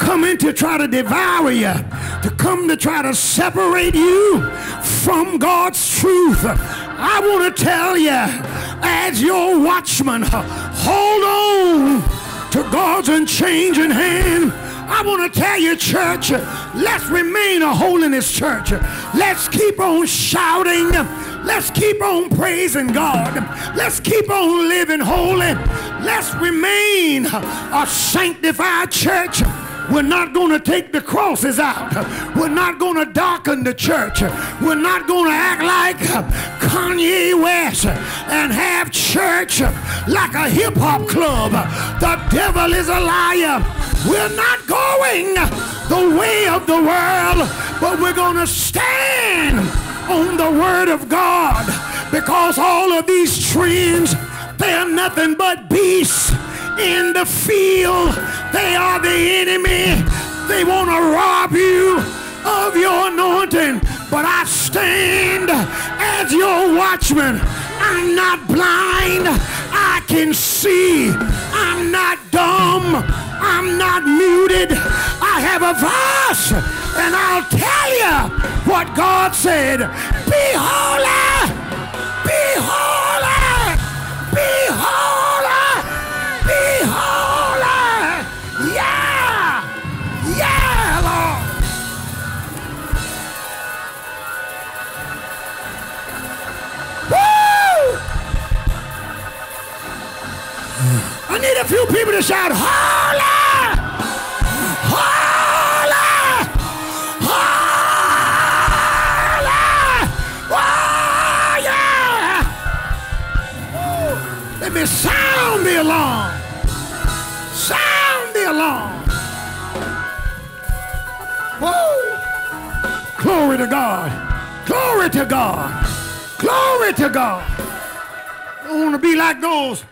coming to try to devour you, to come to try to separate you from God's truth. I want to tell you, as your watchman, hold on to God's unchanging hand. I want to tell you, church, let's remain a holiness church. Let's keep on shouting. Let's keep on praising God. Let's keep on living holy. Let's remain a sanctified church. We're not going to take the crosses out. We're not going to darken the church. We're not going to act like Kanye West and have church like a hip hop club. The devil is a liar. We're not going the way of the world, but we're going to stand on the word of God because all of these trends, they are nothing but beasts in the field. They are the enemy. They want to rob you of your anointing. But I stand as your watchman. I'm not blind. I can see. I'm not dumb. I'm not muted. I have a voice. And I'll tell you what God said. Be holy. A few people to shout, Holy! Holy! Holy! Oh, yeah! Let me sound the alarm. Sound the alarm. Whoa! Glory to God. Glory to God. Glory to God. I want to be like those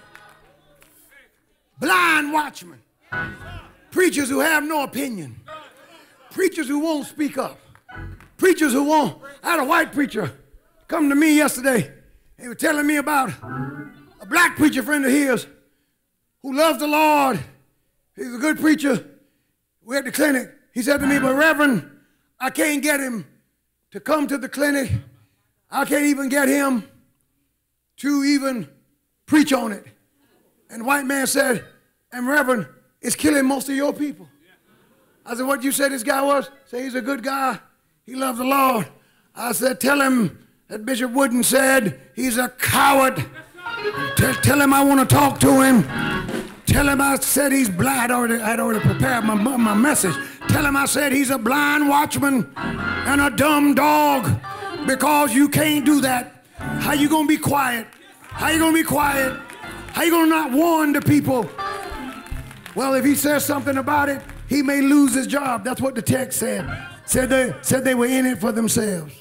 blind watchmen, preachers who have no opinion, preachers who won't speak up, preachers who won't. I had a white preacher come to me yesterday. He was telling me about a black preacher friend of his who loves the Lord. He's a good preacher. We're at the clinic. He said to me, But Reverend, I can't get him to come to the clinic. I can't even get him to even preach on it. And the white man said, and Reverend, it's killing most of your people. I said, what you said this guy was? Say he's a good guy. He loves the Lord. I said, tell him that Bishop Wooden said he's a coward. Tell, tell him I want to talk to him. Tell him I said he's blind. I'd already, I'd already prepared my, my message. Tell him I said he's a blind watchman and a dumb dog because you can't do that. How you going to be quiet? How you going to be quiet? How you gonna not warn the people? Well, if he says something about it, he may lose his job. That's what the text said. Said they said they were in it for themselves.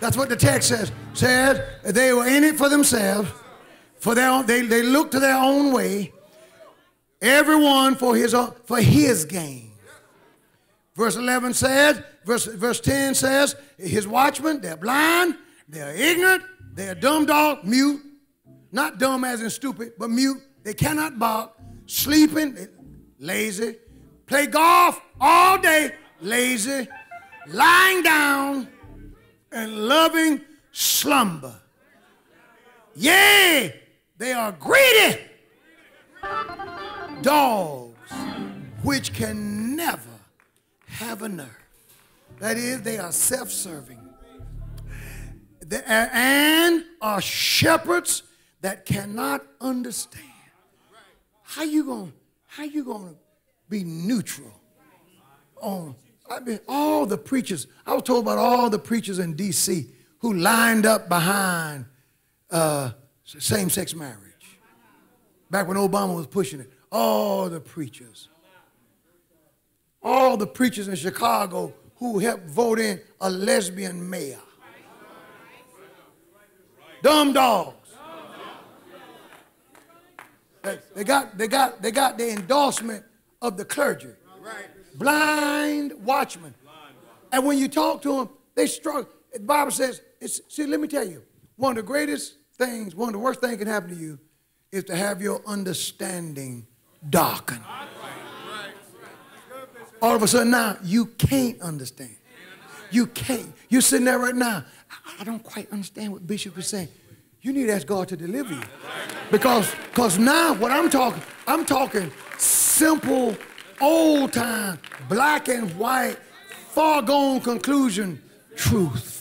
That's what the text says. Said they were in it for themselves. For their own, they, they looked to their own way. Everyone for his for his gain. Verse 11 says, verse, verse 10 says, his watchmen, they're blind, they're ignorant, they're dumb dog, mute. Not dumb as in stupid, but mute. They cannot bark, sleeping, lazy, play golf all day, lazy, lying down, and loving slumber. Yea, they are greedy dogs which can never have a nerve. That is, they are self-serving. And are shepherds that cannot understand. How you going how you to be neutral on I mean, all the preachers. I was told about all the preachers in D.C. who lined up behind uh, same-sex marriage. Back when Obama was pushing it, all the preachers, all the preachers in Chicago who helped vote in a lesbian mayor. Dumb dogs. They, they, got, they, got, they got the endorsement of the clergy. Blind watchmen. And when you talk to them, they struggle. The Bible says, see, let me tell you, one of the greatest things, one of the worst things that can happen to you is to have your understanding darkened. All of a sudden now, you can't understand. You can't. You're sitting there right now. I don't quite understand what Bishop is saying. You need to ask God to deliver you. Because because now what I'm talking, I'm talking simple, old time, black and white, far gone conclusion truth.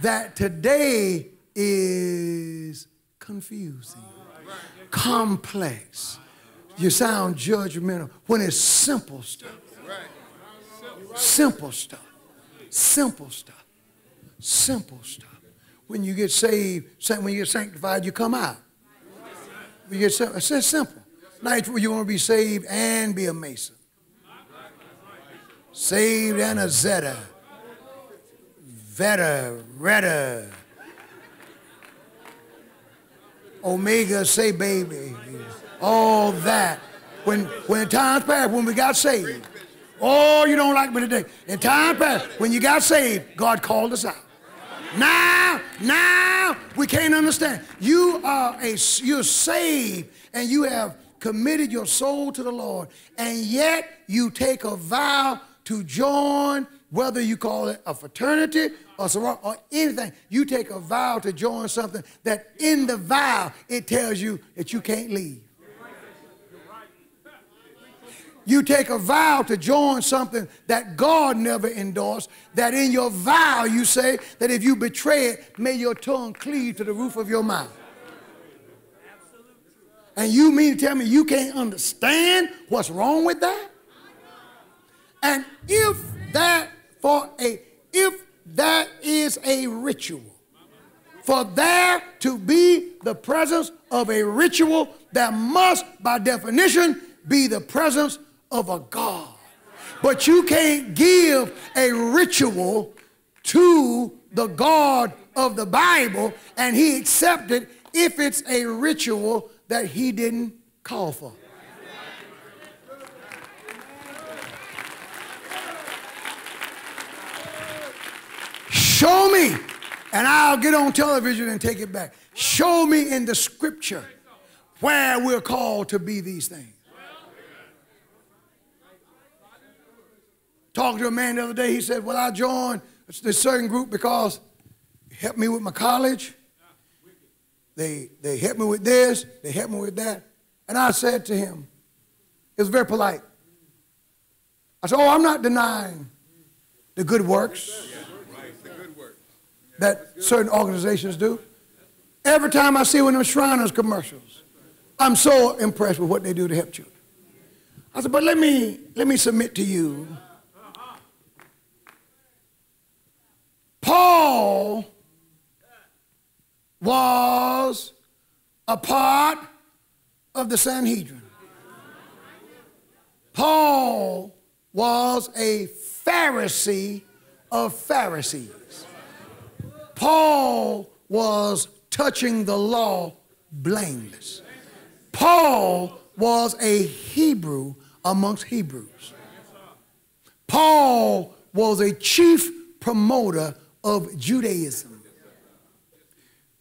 That today is confusing, complex. You sound judgmental when it's simple stuff. Simple stuff. Simple stuff. Simple stuff. When you get saved, when you get sanctified, you come out. You get, it's just simple. Now you want to be saved and be a Mason. Saved and a Zeta. Veta, Retta. Omega, say baby. All that. When, when times passed, when we got saved. Oh, you don't like me today. In time past, when you got saved, God called us out. Now, now we can't understand. You are a you're saved and you have committed your soul to the Lord, and yet you take a vow to join, whether you call it a fraternity or sorority or anything. You take a vow to join something that in the vow it tells you that you can't leave. You take a vow to join something that God never endorsed, that in your vow you say that if you betray it, may your tongue cleave to the roof of your mouth. And you mean to tell me you can't understand what's wrong with that? And if that for a if that is a ritual, for there to be the presence of a ritual, that must by definition be the presence of a God. But you can't give a ritual to the God of the Bible and he accepted if it's a ritual that he didn't call for. Show me, and I'll get on television and take it back. Show me in the scripture where we're called to be these things. Talking to a man the other day, he said, Well, I joined this certain group because it helped me with my college. They, they helped me with this, they helped me with that. And I said to him, it was very polite. I said, Oh, I'm not denying the good works that certain organizations do. Every time I see one of them Shriners commercials, I'm so impressed with what they do to help children. I said, but let me, let me submit to you Paul was a part of the Sanhedrin. Paul was a Pharisee of Pharisees. Paul was touching the law blameless. Paul was a Hebrew amongst Hebrews. Paul was a chief promoter of Judaism.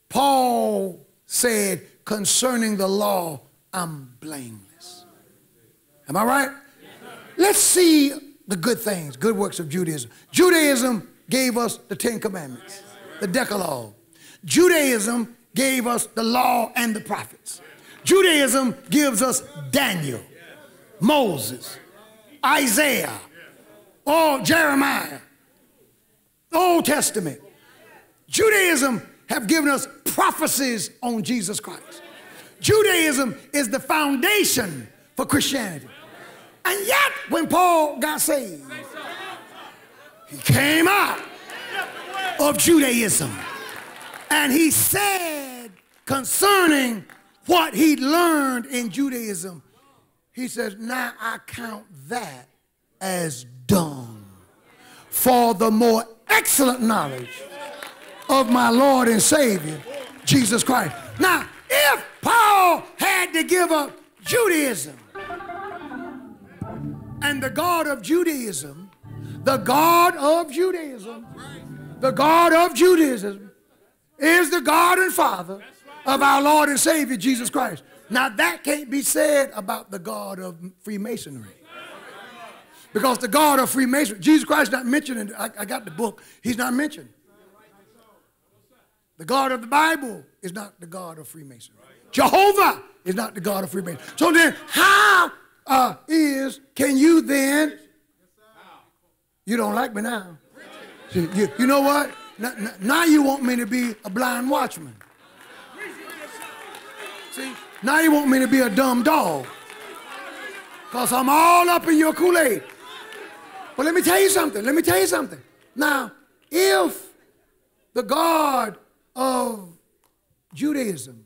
Paul said concerning the law, I'm blameless. Am I right? Let's see the good things, good works of Judaism. Judaism gave us the Ten Commandments, the Decalogue. Judaism gave us the law and the prophets. Judaism gives us Daniel, Moses, Isaiah, or Jeremiah, Old Testament. Judaism have given us prophecies on Jesus Christ. Judaism is the foundation for Christianity. And yet, when Paul got saved, he came out of Judaism and he said, concerning what he learned in Judaism. He says, Now I count that as dung for the more excellent knowledge of my Lord and Savior, Jesus Christ. Now, if Paul had to give up Judaism and the God of Judaism, the God of Judaism, the God of Judaism is the God and Father of our Lord and Savior, Jesus Christ. Now, that can't be said about the God of Freemasonry. Because the God of Freemasonry, Jesus Christ is not mentioned, I, I got the book, he's not mentioned. The God of the Bible is not the God of Freemasonry. Jehovah is not the God of Freemasonry. So then, how uh, is, can you then, you don't like me now. See, you, you know what? Now, now you want me to be a blind watchman. See, now you want me to be a dumb dog. Because I'm all up in your Kool-Aid. But let me tell you something. Let me tell you something. Now, if the God of Judaism,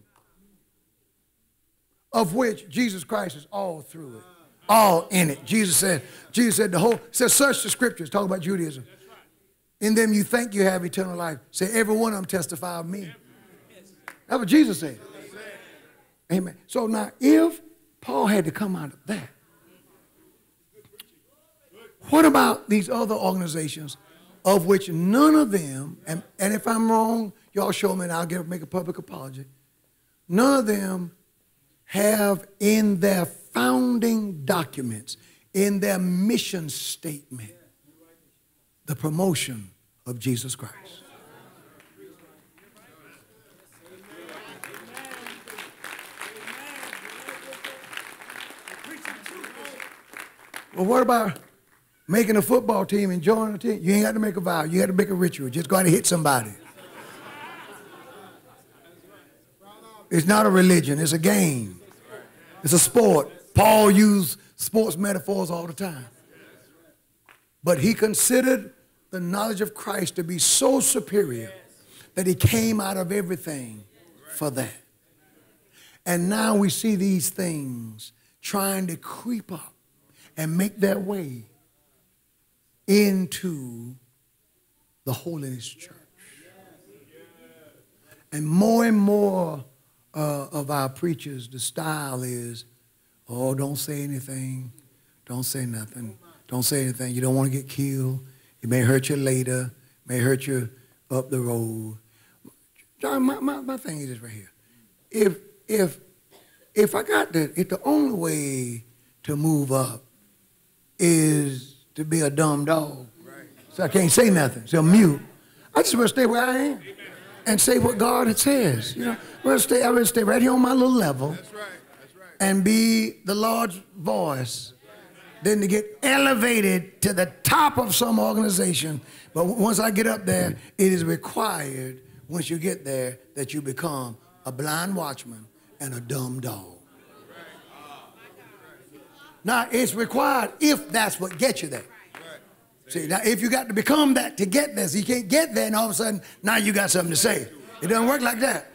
of which Jesus Christ is all through it, all in it. Jesus said, Jesus said the whole, says search the scriptures, talk about Judaism. In them you think you have eternal life. Say every one of them testify of me. That's what Jesus said. Amen. So now if Paul had to come out of that, what about these other organizations of which none of them, and, and if I'm wrong, y'all show me and I'll give, make a public apology. None of them have in their founding documents, in their mission statement, the promotion of Jesus Christ. Well, what about making a football team and joining a team? You ain't got to make a vow. You got to make a ritual. Just go out and hit somebody. It's not a religion. It's a game. It's a sport. Paul used sports metaphors all the time. But he considered the knowledge of Christ to be so superior that he came out of everything for that. And now we see these things trying to creep up and make their way into the holiness church. And more and more uh, of our preachers, the style is, oh, don't say anything, don't say nothing, don't say anything. You don't want to get killed. It may hurt you later, may hurt you up the road. John, my, my, my thing is right here. If, if, if I got the, if the only way to move up is to be a dumb dog, so I can't say nothing, so I'm mute, I just want to stay where I am and say what God says. You know, I'm gonna stay, I'm gonna stay right here on my little level That's right. That's right. and be the Lord's voice than to get elevated to the top of some organization. But once I get up there, it is required, once you get there, that you become a blind watchman and a dumb dog. Now, it's required if that's what gets you there. See, now if you got to become that to get there, so you can't get there and all of a sudden now you got something to say. It doesn't work like that.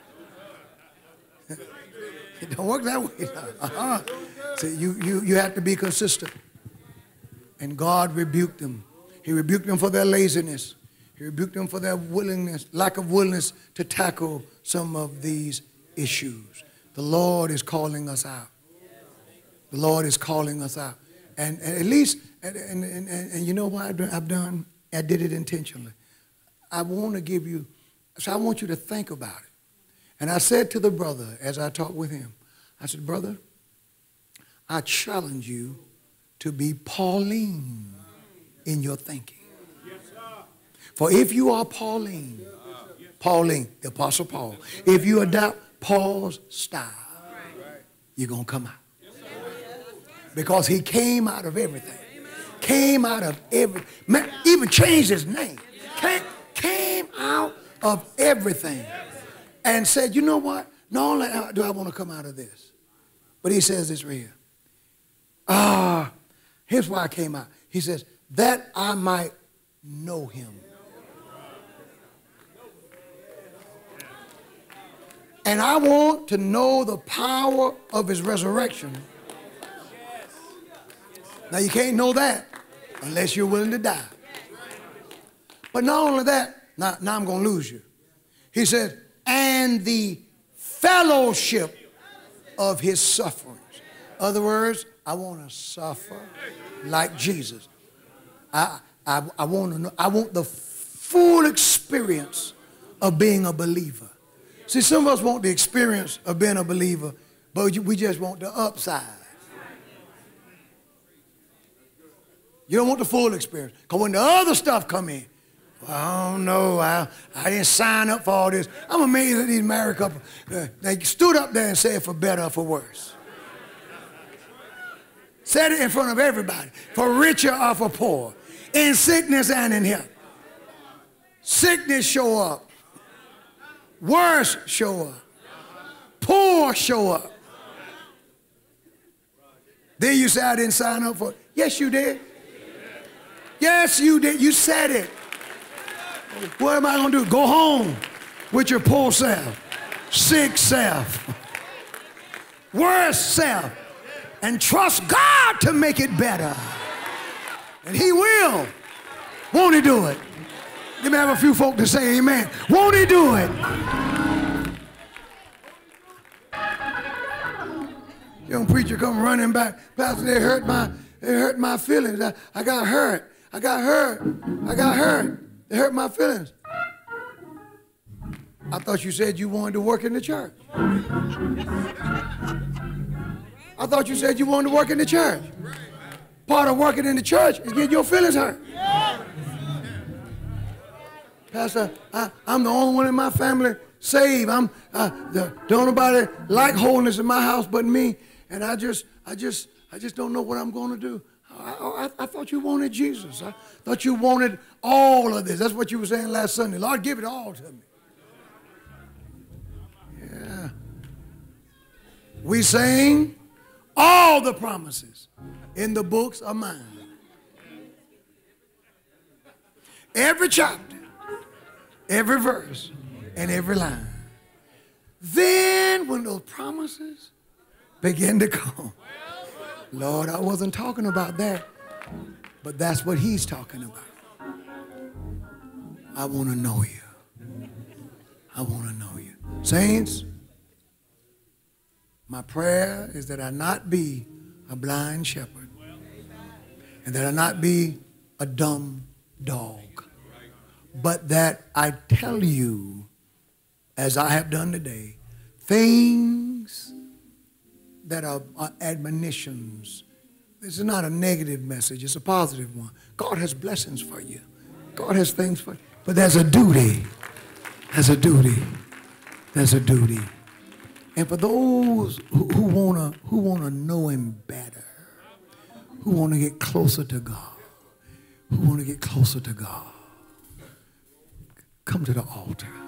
it don't work that way. Uh-huh. See, you, you, you have to be consistent. And God rebuked them. He rebuked them for their laziness. He rebuked them for their willingness, lack of willingness to tackle some of these issues. The Lord is calling us out. The Lord is calling us out. And, and at least and, and, and, and you know what I've done? I did it intentionally. I want to give you, so I want you to think about it. And I said to the brother as I talked with him, I said, brother, I challenge you to be Pauline in your thinking. For if you are Pauline, Pauline, the Apostle Paul, if you adopt Paul's style, you're going to come out. Because he came out of everything came out of every, even changed his name, came, came out of everything and said, you know what? Not only do I want to come out of this, but he says this here. Ah, here's why I came out. He says, that I might know him. And I want to know the power of his resurrection. Now, you can't know that unless you're willing to die. But not only that, now, now I'm going to lose you. He said, and the fellowship of his sufferings. Other words, I want to suffer like Jesus. I, I, I, want to know, I want the full experience of being a believer. See, some of us want the experience of being a believer, but we just want the upside. You don't want the full experience. Because when the other stuff come in, I don't know, I, I didn't sign up for all this. I'm amazed at these married couples. Uh, they stood up there and said for better or for worse. Said it in front of everybody, for richer or for poor, in sickness and in health. Sickness show up. Worse show up. Poor show up. Then you say, I didn't sign up for it. Yes, you did. Yes, you did. You said it. What am I going to do? Go home with your poor self, sick self, worse self, and trust God to make it better. And He will. Won't He do it? Let me have a few folk to say amen. Won't He do it? Young preacher come running back. Pastor, they hurt my, they hurt my feelings. I, I got hurt. I got hurt. I got hurt. It hurt my feelings. I thought you said you wanted to work in the church. I thought you said you wanted to work in the church. Part of working in the church is getting your feelings hurt. Pastor, I, am the only one in my family saved. I'm uh, the, don't nobody like holiness in my house but me, and I just, I just, I just don't know what I'm going to do. I, I, I, thought you wanted Jesus. I thought you wanted all of this. That's what you were saying last Sunday. Lord, give it all to me. Yeah. We sing all the promises in the books of mine. Every chapter, every verse, and every line. Then, when those promises begin to come, Lord, I wasn't talking about that, but that's what he's talking about. I want to know you. I want to know you. Saints, my prayer is that I not be a blind shepherd and that I not be a dumb dog, but that I tell you, as I have done today, things that are, are admonitions. This is not a negative message, it's a positive one. God has blessings for you. God has things for you. But there's a duty. There's a duty. There's a duty. And for those who, who wanna who wanna know him better, who wanna get closer to God, who wanna get closer to God, come to the altar.